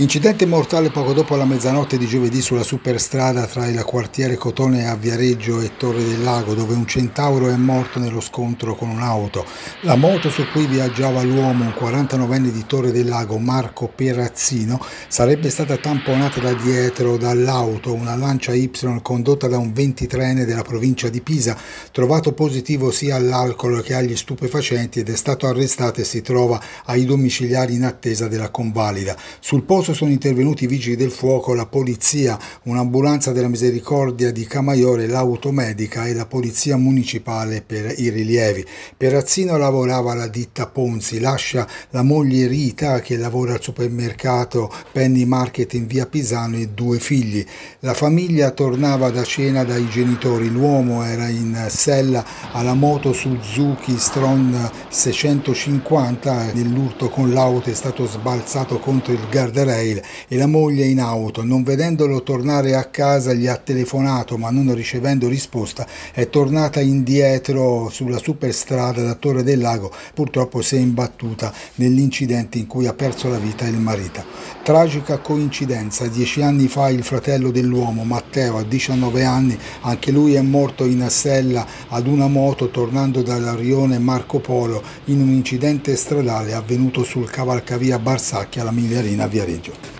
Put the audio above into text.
Incidente mortale poco dopo la mezzanotte di giovedì sulla superstrada tra il quartiere Cotone a Viareggio e Torre del Lago, dove un centauro è morto nello scontro con un'auto. La moto su cui viaggiava l'uomo, un 49enne di Torre del Lago, Marco Perazzino, sarebbe stata tamponata da dietro dall'auto, una Lancia Y condotta da un 23enne della provincia di Pisa, trovato positivo sia all'alcol che agli stupefacenti ed è stato arrestato e si trova ai domiciliari in attesa della convalida. Sul posto soccorso sono intervenuti i vigili del fuoco, la polizia, un'ambulanza della misericordia di Camaiore, l'automedica e la polizia municipale per i rilievi. Perazzino lavorava alla ditta Ponzi, lascia la moglie Rita che lavora al supermercato Penny Market in via Pisano e due figli. La famiglia tornava da cena dai genitori, l'uomo era in sella alla moto Suzuki Stron 650, nell'urto con l'auto è stato sbalzato contro il guardrail trail e la moglie in auto, non vedendolo tornare a casa gli ha telefonato ma non ricevendo risposta è tornata indietro sulla superstrada da Torre del Lago, purtroppo si è imbattuta nell'incidente in cui ha perso la vita il marito. Tragica coincidenza, dieci anni fa il fratello dell'uomo, Matteo, a 19 anni, anche lui è morto in sella ad una moto tornando dal rione Marco Polo in un incidente stradale avvenuto sul cavalcavia Barsacchi alla Migliarina Viareggio. полностью.